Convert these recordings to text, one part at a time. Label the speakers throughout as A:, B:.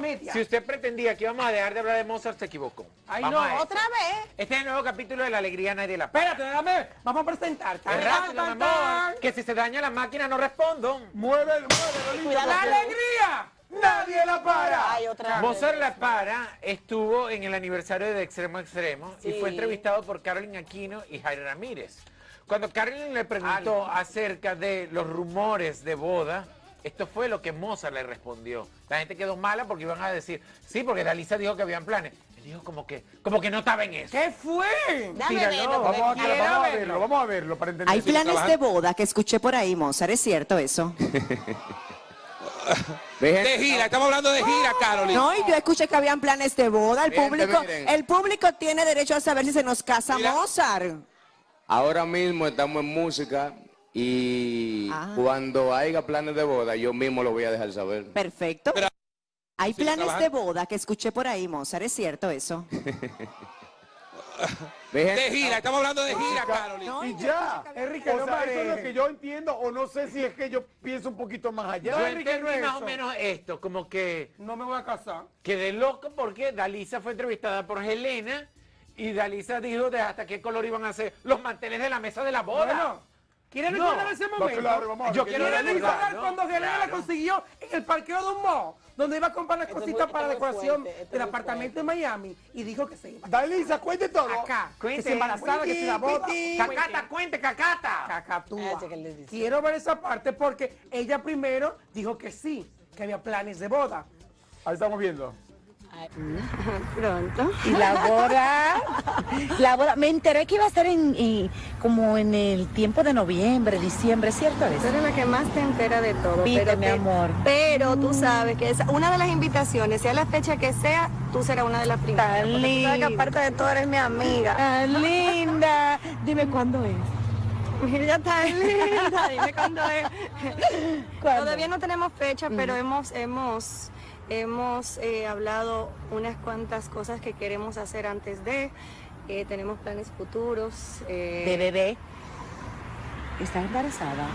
A: media.
B: Si usted pretendía que íbamos a dejar de hablar de Mozart, se equivocó.
A: Ay,
B: Vamos
A: no.
C: Otra vez.
B: Este es el nuevo capítulo de La Alegría Nadie la Paga.
A: Espérate, déjame. Vamos a presentar. Tan,
B: Es
A: tan.
B: Que si se daña la máquina no respondo.
D: Mueve, mueve,
C: Cuidado.
A: ¡La alegría! ¡Nadie la para!
C: Ay, otra vez.
B: Mozart La Para estuvo en el aniversario de Extremo a Extremo y fue entrevistado por Carolyn Aquino y Jairo Ramírez. Cuando Carolyn le preguntó acerca de los rumores de boda, esto fue lo que Mozart le respondió. La gente quedó mala porque iban a decir, sí, porque Dalisa dijo que habían planes. Él dijo como que, como que no estaba en eso.
A: ¿Qué fue?
C: Dame
B: Tíralo.
C: verlo, porque
D: Vamos a,
C: quiero
D: vamos a
A: verlo.
D: vamos a verlo para entender.
E: Hay
D: si
E: planes de boda que escuché por ahí, Mozart, ¿es cierto eso?
F: De gira, estamos hablando de gira, Carolina.
E: No, y yo escuché que habían planes de boda. El público,
G: miren.
E: el público tiene derecho a saber si se nos casa
F: Mira.
E: Mozart.
G: Ahora mismo estamos en música y
E: Ah.
G: cuando haya planes de boda, yo mismo lo voy a dejar saber.
E: Perfecto.
F: Pero-
E: Hay planes
F: trabajando.
E: de boda que escuché por ahí, Mozart, ¿es cierto eso?
F: De gira, estamos hablando de gira, Carolina.
E: No,
D: Y ya.
A: Enrique,
D: O
A: no
D: sea, eso es lo que yo entiendo, o no sé si es que yo pienso un poquito más allá.
B: Yo
A: No, Enrique, no
B: entendí
A: es
B: más o menos esto, como que
A: No me voy a casar.
B: quedé loco porque Dalisa fue entrevistada por Helena y Dalisa dijo de hasta qué color iban a ser los manteles de la mesa de la boda.
A: Bueno, ¿Quieres
B: No.
A: recordar ese momento?
D: claro, vamos a
B: Yo quiero
D: yo-
A: ¿Quieres
B: recordar,
A: cuando Helena la consiguió en el parqueo de un mall? Donde iba a comprar las cositas
C: muy-
A: para
C: muy
A: decoración del apartamento en Miami y dijo que se iba.
D: Dalisa, cuente todo.
A: Acá, que se embarazada, que se la boda.
B: Cacata, cuente, cacata.
A: Cacatúa.
C: Ah.
A: Quiero ver esa parte porque ella primero dijo que sí, que había planes de boda.
D: Ahí estamos viendo.
H: Pronto. Y la boda, la boda, me enteré que iba a ser en, en- como en el tiempo de noviembre, diciembre, ¿cierto
I: Tú eres la que más te entera de todo. Pero
H: mi
I: te-
H: amor.
I: Pero tú sabes que es una de las invitaciones, sea la fecha que sea, tú serás una de las primeras.
H: Tan
I: porque tú sabes que
H: linda.
I: aparte de todo eres mi amiga.
H: Ah, linda. Dime cuándo es.
I: Mira, tan linda. Dime cuándo es.
H: ¿Cuándo?
I: Todavía no tenemos fecha, pero hemos, hemos, hemos eh, hablado unas cuantas cosas que queremos hacer antes de. Eh, tenemos planes futuros. eh,
H: De bebé. ¿Estás embarazada?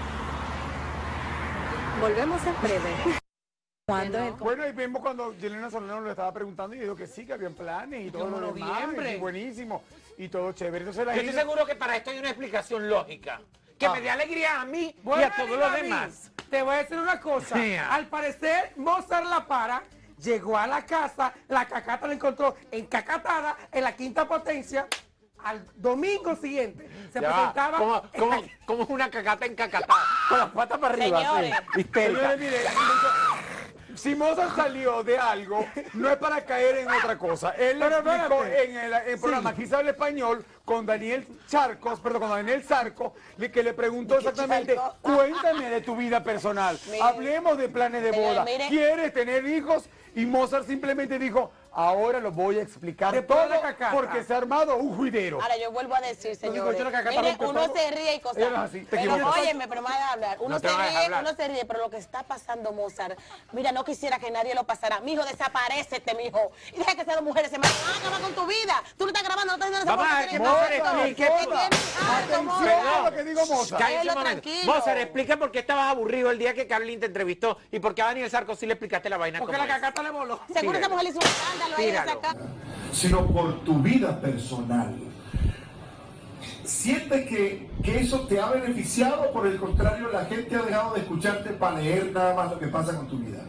I: volvemos en breve.
D: Bueno, y vimos cuando Yelena Solano le estaba preguntando y dijo que sí, que habían planes y todo lo demás, y buenísimo, y todo chévere. Entonces la
B: Yo estoy seguro que para esto hay una explicación lógica. Que
D: Ah.
B: me dé alegría a mí y a todos los demás.
A: Te voy a decir una cosa. Al parecer, Mozart la para, llegó a la casa, la cacata la encontró encacatada en la quinta potencia. Al domingo siguiente se
B: Ya
A: presentaba.
B: Como, como, como una cacata encacatada, con las patas para arriba,
C: Señores.
B: así, histérica.
D: Señores, mire, si Mozart salió de algo, no es para caer en otra cosa. Él lo explicó en el, en el programa Aquí se habla español con Daniel Charcos, perdón, con Daniel Zarco, que le preguntó exactamente,
C: Charco?
D: cuéntame de tu vida personal, hablemos de planes de boda. ¿quieres tener hijos? Y Mozart simplemente dijo, ahora lo voy a explicar
A: Después de
D: todo
A: la
D: porque se ha armado un juidero.
C: Ahora yo vuelvo a decir, señores. Mire, uno se ríe y cosas.
D: Así, te
C: pero óyeme, pero me va a hablar. Uno
B: No
C: se ríe,
B: hablar.
C: uno se ríe, pero lo que está pasando, Mozart, mira, no quisiera que nadie lo pasara. Mijo, desaparecete, mijo. Y deja que esas dos mujeres se maten. Ah, acaba con tu vida. Tú no estás grabando, no estás haciendo
B: Vamos a ver que Mozart explique.
D: Atención lo que digo Mozart.
B: Mozart, explica por qué estabas aburrido el día que Carolyn te entrevistó y por qué a Daniel Sarko sí le explicaste la vaina
A: Porque la cacata le voló.
C: Seguro esa mujer le hizo un
J: sino por tu vida personal. ¿Sientes que, que eso te ha beneficiado por el contrario la gente ha dejado de escucharte para leer nada más lo que pasa con tu vida?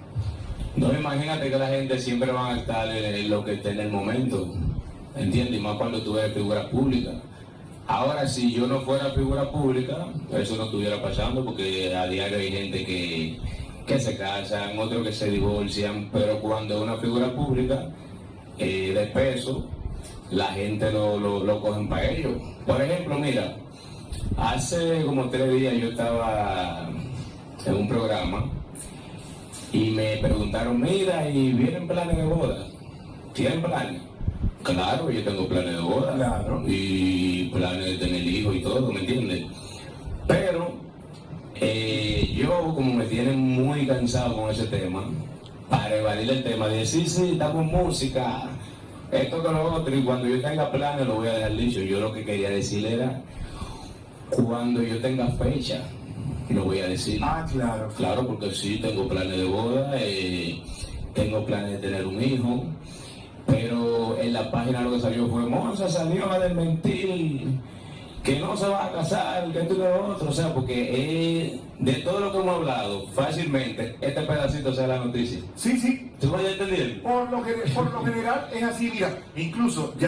K: No, imagínate que la gente siempre va a estar en lo que esté en el momento, ¿entiendes? Y más cuando tú eres figura pública. Ahora, si yo no fuera figura pública, eso no estuviera pasando porque a diario hay gente que, que se casan, otros que se divorcian, pero cuando es una figura pública eh, de peso, la gente lo, lo, lo cogen para ellos. Por ejemplo, mira, hace como tres días yo estaba en un programa y me preguntaron, mira, ¿y vienen planes de boda? ¿Tienen planes? Claro, yo tengo planes de boda.
J: Claro.
K: Y planes de tener hijos y todo, ¿me entiendes? Pero eh, yo, como me tienen muy cansado con ese tema, para evadir el tema, de decir, sí, estamos música, esto que lo otro, y cuando yo tenga planes lo voy a dejar dicho. Yo lo que quería decir era, cuando yo tenga fecha, lo voy a decir.
J: Ah, claro.
K: Claro, porque sí, tengo planes de boda. eh, tengo planes de tener un hijo, pero en la página lo que salió fue, Monza salió a desmentir que no se va a casar, que esto y lo otro, o sea, porque eh, de todo lo que hemos hablado, fácilmente, este pedacito sea la noticia.
J: Sí, sí.
K: ¿Tú vayas a entender?
J: Por lo, que- por lo general es así, mira, incluso ya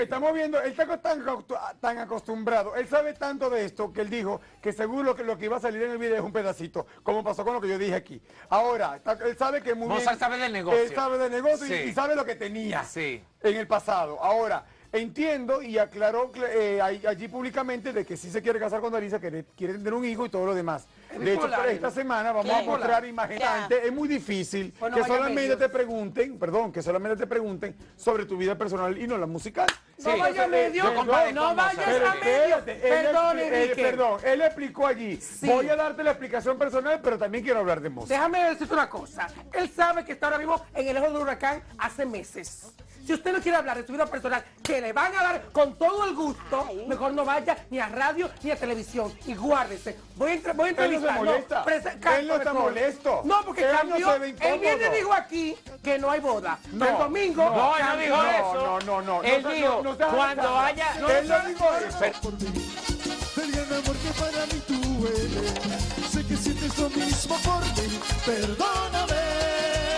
D: Estamos viendo, él está tan, acostum- tan acostumbrado, él sabe tanto de esto que él dijo que seguro lo que, lo que iba a salir en el video es un pedacito, como pasó con lo que yo dije aquí. Ahora, está- él sabe que muy
B: Mozart
D: bien-
B: sabe del negocio.
D: Él sabe del negocio y- sabe lo que tenía
B: Sí.
D: en el pasado. Ahora, entiendo y aclaró eh, allí públicamente de que sí se quiere casar con Darisa, que quiere tener un hijo y todo lo demás.
A: Es
D: De hecho,
A: bipolar,
D: esta
A: ¿no?
D: semana vamos
A: ¿Qué?
D: a mostrar.
C: Ya.
D: Es muy difícil
A: no
D: que solamente
A: medios.
D: te pregunten, perdón, que solamente te pregunten sobre tu vida personal y no la musical.
A: No vaya a medio, no
B: a Mozart.
A: vayas a medio.
D: él
A: Perdón,
D: él-
A: Enrique.
D: perdón, él explicó allí. Voy a darte la explicación personal, pero también quiero hablar de música.
A: Déjame decirte una cosa. Él sabe que está ahora mismo en el ojo del huracán hace meses. Si usted no quiere hablar de su vida personal, que le van a dar con todo el gusto, mejor no vaya ni a radio ni a televisión. Y guárdese. Voy a, entre- voy a
D: Él no se
A: entrevistar.
D: molesta.
A: prese-
D: Él
A: canto
D: no está
A: mejor.
D: molesto.
A: No, porque
D: Él no
A: cambió.
D: se ve
A: él viene
D: incómodo.
A: y dijo aquí que no hay boda.
D: No,
A: el domingo.
B: No, no dijo eso.
D: No, no, no.
B: Él
D: no,
B: dijo,
D: no, no
B: cuando haya-
D: No, él no dijo eso.
L: Del gran amor que para mí tú eres. Sé que sientes lo mismo por mí. Perdóname.